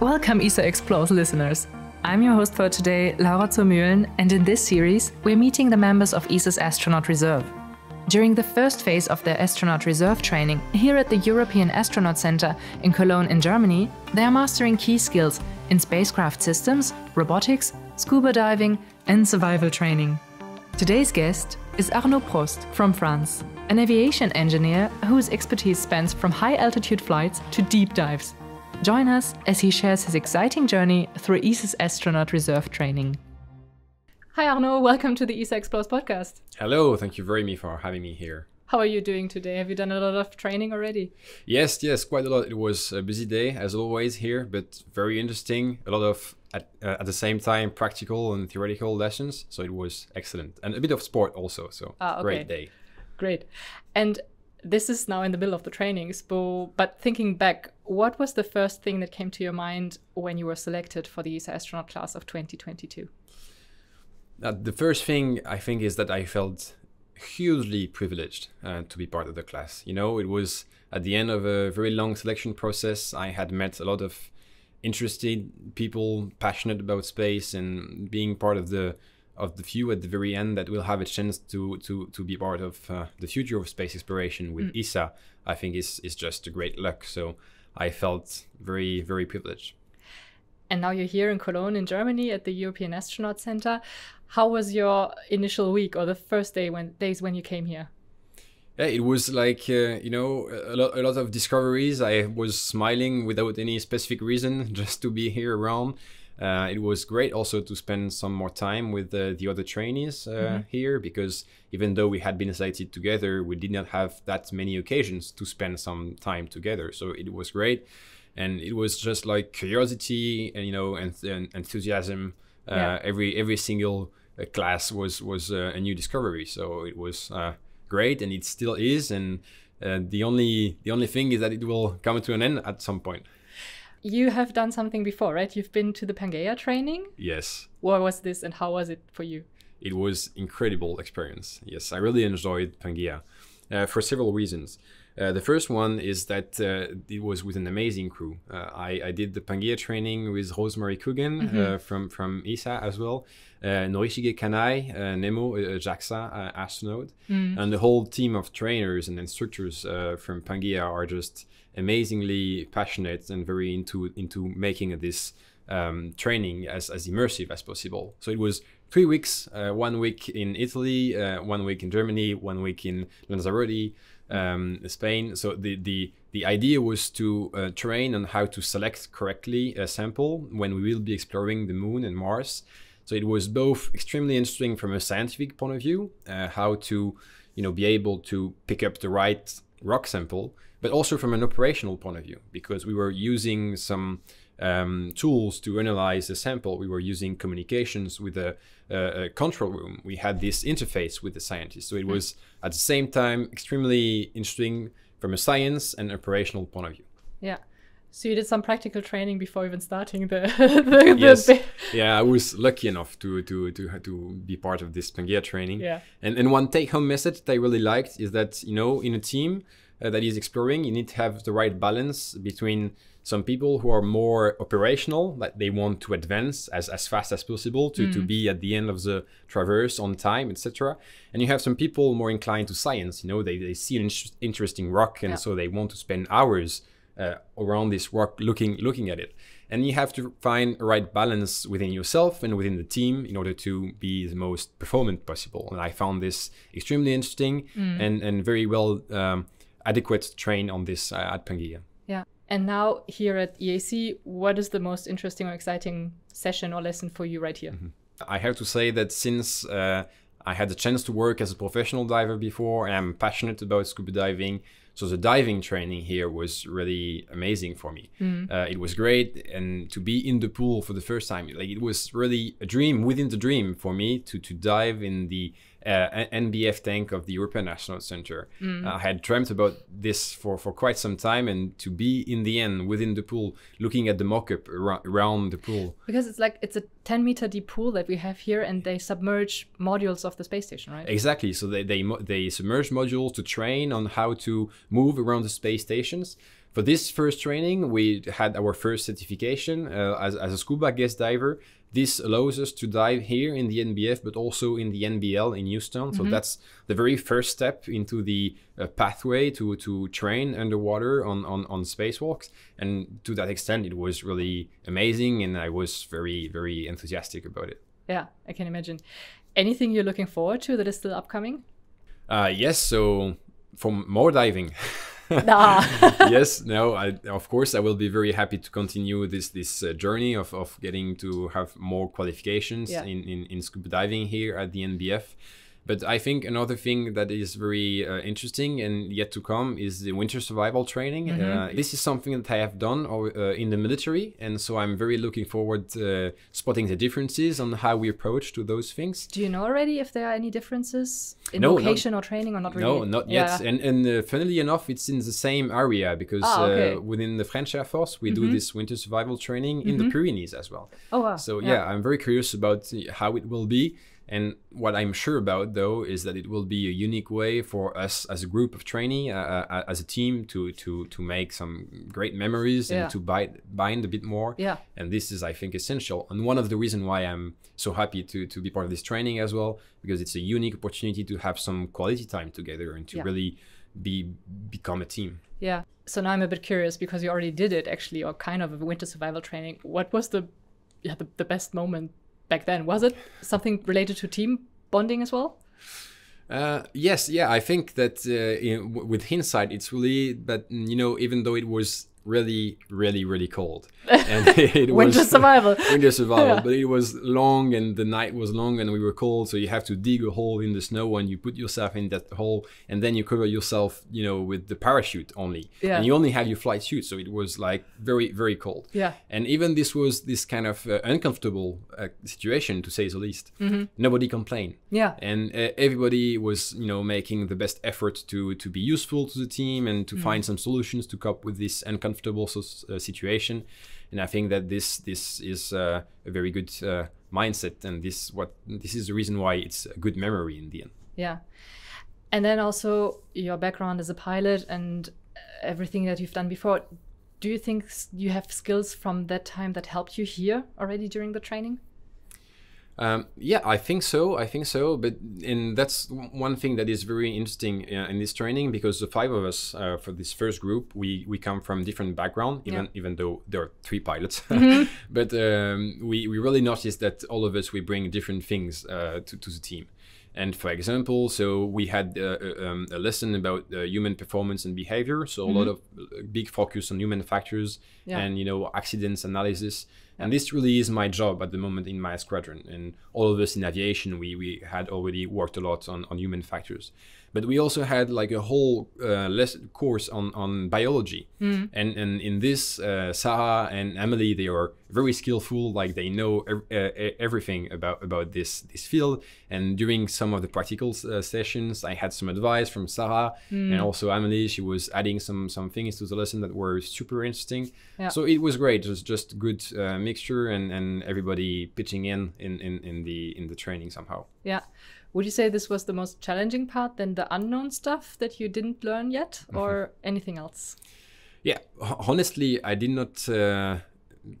Welcome, ESA Explores listeners. I'm your host for today, Laura Zurmühlen, and in this series, we're meeting the members of ESA's Astronaut Reserve. During the first phase of their astronaut reserve training here at the European Astronaut Center in Cologne in Germany, they are mastering key skills in spacecraft systems, robotics, scuba diving, and survival training. Today's guest is Arnaud Prost from France, an aviation engineer whose expertise spans from high altitude flights to deep dives. Join us as he shares his exciting journey through ESA's astronaut reserve training. Hi Arnaud, welcome to the ESA Explores podcast. Hello, thank you very much for having me here. How are you doing today? Have you done a lot of training already? Yes, yes, quite a lot. It was a busy day as always here, but very interesting. A lot of at, uh, at the same time practical and theoretical lessons, so it was excellent, and a bit of sport also. So ah, okay. great day. Great, and this is now in the middle of the trainings, but, but thinking back, what was the first thing that came to your mind when you were selected for the ESA astronaut class of 2022? Uh, the first thing I think is that I felt hugely privileged uh, to be part of the class. You know, it was at the end of a very long selection process. I had met a lot of interested people, passionate about space, and being part of the of the few at the very end that will have a chance to to to be part of uh, the future of space exploration with mm. ESA. I think is is just a great luck. So I felt very very privileged. And now you're here in Cologne, in Germany, at the European Astronaut Center. How was your initial week or the first day when days when you came here? Yeah, it was like uh, you know a lot, a lot of discoveries. I was smiling without any specific reason, just to be here around. Uh, it was great also to spend some more time with uh, the other trainees uh, mm-hmm. here because even though we had been selected together, we did not have that many occasions to spend some time together. So it was great and it was just like curiosity and you know and, and enthusiasm. Uh, yeah. Every every single uh, class was was uh, a new discovery, so it was uh, great, and it still is. And uh, the only the only thing is that it will come to an end at some point. You have done something before, right? You've been to the Pangaea training. Yes. What was this, and how was it for you? It was incredible experience. Yes, I really enjoyed Pangaea uh, for several reasons. Uh, the first one is that uh, it was with an amazing crew. Uh, I, I, did the Pangaea training with Rosemary Coogan uh, mm-hmm. from from ESA as well, uh, Norishige Kanai, Nemo, a JAXA astronaut, mm. and the whole team of trainers and instructors from Pangaea are just amazingly passionate and very into into making this um, training as, as immersive as possible. So it was three weeks, uh, one week in Italy, uh, one week in Germany, one week in Lanzarote, um, Spain. So the, the, the idea was to uh, train on how to select correctly a sample when we will be exploring the moon and Mars. So it was both extremely interesting from a scientific point of view, uh, how to you know be able to pick up the right rock sample, but also from an operational point of view because we were using some um, tools to analyze the sample. We were using communications with a, control room. We had this interface with the scientists. So it hmm. was at the same time extremely interesting from a science and operational point of view. Yeah. So you did some practical training before even starting the, the, yes. The yeah, I was lucky enough to to to to be part of this Pangaea training. Yeah. And and one take home message that I really liked is that you know in a team uh, that is exploring, you need to have the right balance between some people who are more operational, like they want to advance as, as fast as possible to, mm. to be at the end of the traverse on time, etc. And you have some people more inclined to science, you know, they, they see an in- interesting rock and yeah. so they want to spend hours uh, around this rock looking looking at it. And you have to find a right balance within yourself and within the team in order to be the most performant possible. And I found this extremely interesting mm. and, and very well um, adequate train on this uh, at Pangaea. Yeah. And now here at EAC, what is the most interesting or exciting session or lesson for you right here? Mm-hmm. I have to say that since uh, I had the chance to work as a professional diver before, and I'm passionate about scuba diving. So the diving training here was really amazing for me. Mm. Uh, it was great, and to be in the pool for the first time, like it was really a dream within the dream for me to to dive in the uh, NBF tank of the European Astronaut Center. Mm. I had dreamt about this for, for quite some time, and to be in the end within the pool, looking at the mock-up around the pool. Because it's like it's a 10 meter deep pool that we have here, and they submerge modules of the space station, right? Exactly. So they they they submerge modules to train on how to move around the space stations. for this first training, we had our first certification uh, as, as a scuba guest diver. This allows us to dive here in the NBF, but also in the NBL in Houston. So that's the very first step into the uh, pathway to, to train underwater on, on, on spacewalks. And to that extent, it was really amazing. And I was very, very enthusiastic about it. Yeah, I can imagine. Anything you're looking forward to that is still upcoming? Uh, yes, so for more diving. Nah. yes, no, I, of course, I will be very happy to continue this this uh, journey of, of getting to have more qualifications Yeah. in, in, in scuba diving here at the NBF. But I think another thing that is very uh, interesting and yet to come is the winter survival training. Uh, this is something that I have done or, uh, in the military, and so I'm very looking forward to uh, spotting the differences on how we approach to those things. Do you know already if there are any differences in No, or training or not really? No, not yet. Yeah. And and uh, funnily enough, it's in the same area because Ah, okay. Mm-hmm. uh, within the French Air Force, we do this winter survival training in the Pyrenees as well. Oh, wow. So yeah. I'm very curious about how it will be. And what I'm sure about though is that it will be a unique way for us as a group of trainee, uh, uh, as a team, to to to make some great memories Yeah. and to bind bind a bit more. Yeah. And this is, I think, essential. And one of the reasons why I'm so happy to, to be part of this training as well, because it's a unique opportunity to have some quality time together and to Yeah. really be become a team. Yeah. So now I'm a bit curious because you already did it actually, or kind of a winter survival training. What was the yeah the, the best moment back then? Was it something related to team bonding as well? Uh, yes, yeah, I think that uh, in, with hindsight, it's really that mm, you know, even though it was really, really, really cold, and it Winter was survival. winter survival, Yeah. but it was long and the night was long and we were cold, so you have to dig a hole in the snow and you put yourself in that hole and then you cover yourself, you know, with the parachute only, Yeah. and you only have your flight suit, so it was like very, very cold. Yeah. And even this was this kind of uh, uncomfortable uh, situation, to say the least. Mm-hmm. Nobody complained Yeah. and uh, everybody was you know making the best effort to to be useful to the team and to find some solutions to cope with this uncomfortable so, uh, situation and i think that this this is uh, a very good uh, mindset and this what this is the reason why it's a good memory in the end Yeah. And then also your background as a pilot and everything that you've done before. Do you think you have skills from that time that helped you here already during the training? Um, yeah, I think so. I think so. But and that's one thing that is very interesting uh, in this training because the five of us uh, for this first group, we we come from different background, even Yeah. even though there are three pilots. but um, we we really noticed that all of us we bring different things uh, to to the team. And for example, so we had uh, uh, um, a lesson about uh, human performance and behavior. So a lot of uh, big focus on human factors Yeah. and you know accidents analysis. And this really is my job at the moment in my squadron. And all of us in aviation, we, we had already worked a lot on, on human factors. But we also had like a whole uh, less course on, on biology. And, and in this, uh, Sara and Emily, they are very skillful. Like they know uh, everything about, about this, this field. And during some of the practical uh, sessions, I had some advice from Sara and also Emily. She was adding some, some things to the lesson that were super interesting. Yeah. So it was great. It was just good uh, mixture and, and everybody pitching in, in in in the in the training somehow. Yeah. Would you say this was the most challenging part than the unknown stuff that you didn't learn yet or anything else? Yeah, ho- honestly, I did not uh,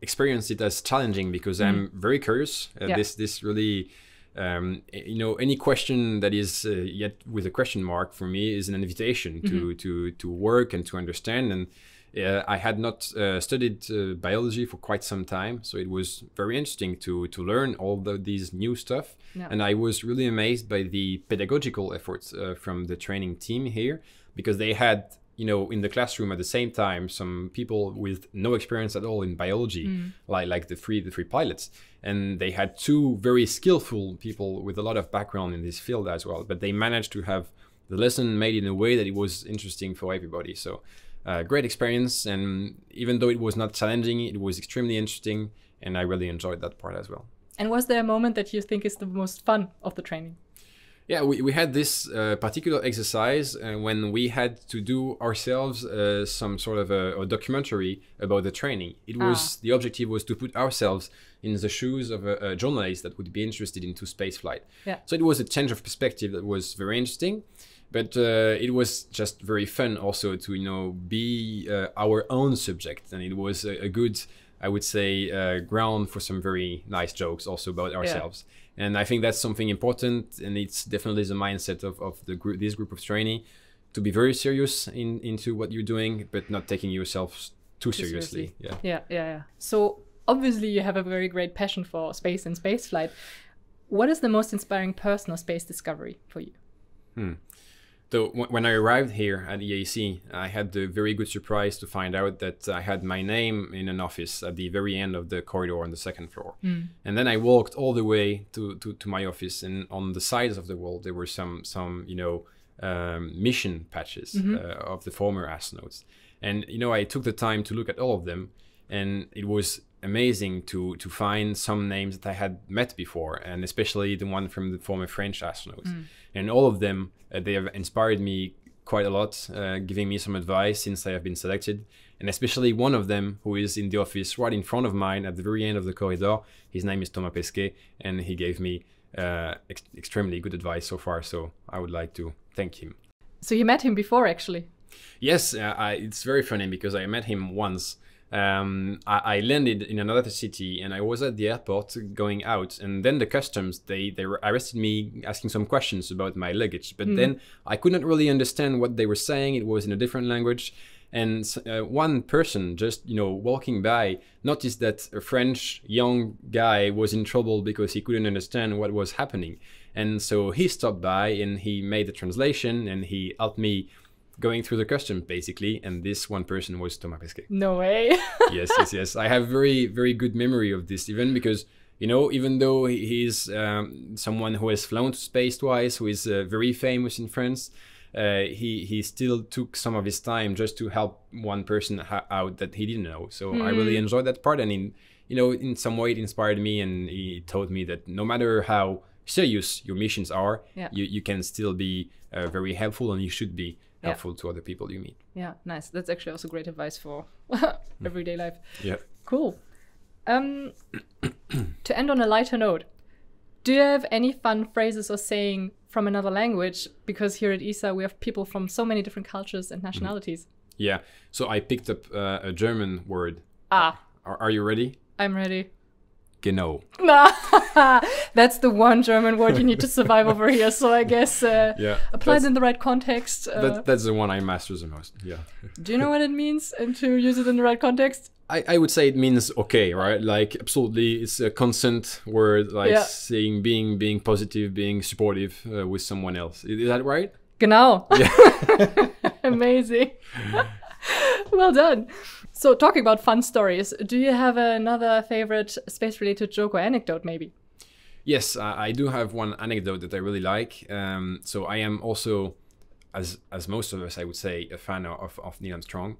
experience it as challenging because I'm very curious. Uh, Yeah. This this really. Um, you know, any question that is uh, yet with a question mark for me is an invitation to to to work and to understand. And uh, I had not uh, studied uh, biology for quite some time, so it was very interesting to to learn all the, these new stuff. Yeah. And I was really amazed by the pedagogical efforts uh, from the training team here because they had you know in the classroom at the same time some people with no experience at all in biology like like the three the three pilots and they had two very skillful people with a lot of background in this field as well but they managed to have the lesson made in a way that it was interesting for everybody so uh, great experience and even though it was not challenging it was extremely interesting and i really enjoyed that part as well And was there a moment that you think is the most fun of the training? Yeah, we, we had this uh, particular exercise uh, when we had to do ourselves uh, some sort of a, a documentary about the training. It was the objective was to put ourselves in the shoes of a, a journalist that would be interested into space flight. Yeah. So it was a change of perspective that was very interesting. But uh, it was just very fun also to you know be uh, our own subject, and it was a, a good, I would say, uh, ground for some very nice jokes also about ourselves. And I think that's something important, and it's definitely the mindset of, of the group, this group of trainee, to be very serious in into what you're doing, but not taking yourself too, Too seriously. seriously. Yeah. Yeah, yeah, yeah. So obviously you have a very great passion for space and space flight. What is the most inspiring person or space discovery for you? So when I arrived here at EAC, I had the very good surprise to find out that I had my name in an office at the very end of the corridor on the second floor. And then I walked all the way to, to, to my office, and on the sides of the wall there were some some you know um, mission patches uh, of the former astronauts. And you know I took the time to look at all of them, and it was amazing to to find some names that I had met before, and especially the one from the former French astronauts. And all of them, uh, they have inspired me quite a lot, uh, giving me some advice since I have been selected. And especially one of them, who is in the office right in front of mine at the very end of the corridor. His name is Thomas Pesquet, and he gave me uh, ex- extremely good advice so far. So I would like to thank him. So you met him before actually. Yes, uh, I, it's very funny because I met him once. Um, I, I landed in another city and I was at the airport going out, and then the customs they they arrested me asking some questions about my luggage, but then I could not really understand what they were saying. It was in a different language, and uh, one person just you know walking by noticed that a French young guy was in trouble because he couldn't understand what was happening, and so he stopped by and he made the translation and he helped me going through the customs basically and this one person was thomas pesquet No way. yes yes yes i have very very good memory of this even because you know even though he- he's um, someone who has flown to space twice who is uh, very famous in france uh, he he still took some of his time just to help one person ha- out that he didn't know so i really enjoyed that part and in you know in some way it inspired me and he told me that no matter how serious your missions are Yeah. you, you can still be uh, very helpful and you should be Yeah. helpful to other people you meet yeah, nice. That's actually also great advice for everyday life. yeah Cool. Um, to end on a lighter note, do you have any fun phrases or saying from another language? Because here at ESA we have people from so many different cultures and nationalities. Yeah. So I picked up uh, a German word. Ah, Are, are you ready? I'm ready. Genau. That's the one German word you need to survive over here. So I guess uh, Yeah. applied in the right context. Uh, that, that's the one I master the most. Yeah. do you know what it means and to use it in the right context? I, I would say it means okay, right? Like absolutely, it's a constant word, like Yeah. saying being being positive, being supportive uh, with someone else. Is is that right? Genau. Yeah. Amazing. well done. So, talking about fun stories, do you have another favorite space related joke or anecdote, maybe? Yes, I, I do have one anecdote that I really like. Um, so I am also, as as most of us, I would say, a fan of, of Neil Armstrong.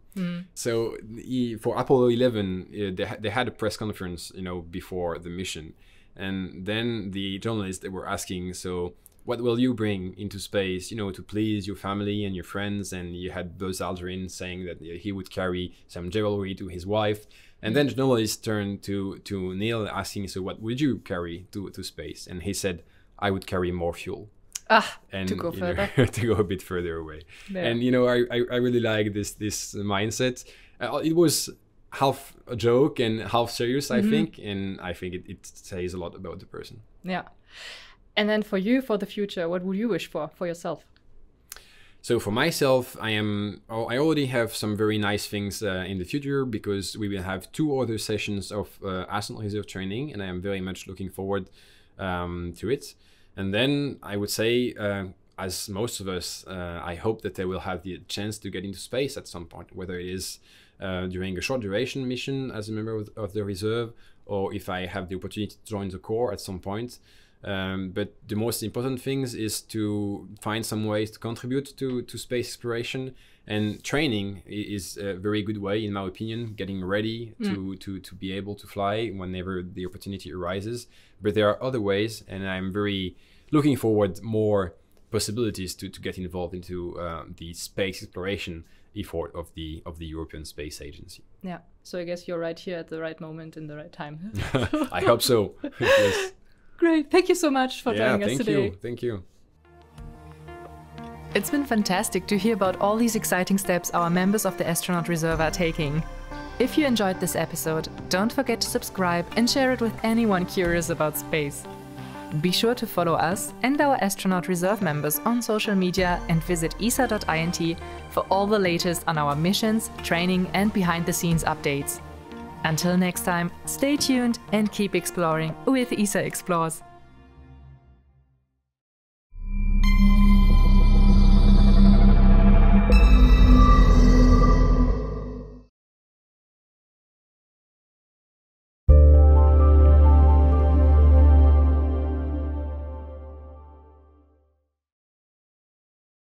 So he, for Apollo 11, uh, they, they had a press conference, you know, before the mission, and then the journalists they were asking, so what will you bring into space, you know, to please your family and your friends? And you had Buzz Aldrin saying that he would carry some jewelry to his wife. And then journalists turned to, to Neil asking, so what would you carry to, to space? And he said, I would carry more fuel. Ah, And to go you know, further. to go a bit further away. Yeah. And you know, I, I, really like this this mindset. Uh, it was half a joke and half serious, Mm-hmm. I think, and I think it, it says a lot about the person. Yeah. And then for you, for the future, what would you wish for for yourself? So for myself, I am oh, I already have some very nice things uh, in the future because we will have two other sessions of uh, astronaut reserve training, and I am very much looking forward um, to it. And then I would say, uh, as most of us, uh, I hope that they will have the chance to get into space at some point, whether it is uh, during a short duration mission as a member of, of the reserve, or if I have the opportunity to join the Corps at some point. Um, but the most important things is to find some ways to contribute to, to space exploration. And training is a very good way in my opinion getting ready to, to, to be able to fly whenever the opportunity arises. But there are other ways and i'm very looking forward more possibilities to, to get involved into uh, the space exploration effort of the of the european space agency. Yeah. So I guess you're right here at the right moment in the right time. i hope so. Yes Great. Thank you so much for yeah joining us thank today. you thank you It's been fantastic to hear about all these exciting steps our members of the Astronaut Reserve are taking. If you enjoyed this episode, don't forget to subscribe and share it with anyone curious about space. Be sure to follow us and our Astronaut Reserve members on social media and visit esa.int for all the latest on our missions, training, and behind the scenes updates. Until next time, stay tuned and keep exploring with ESA Explores.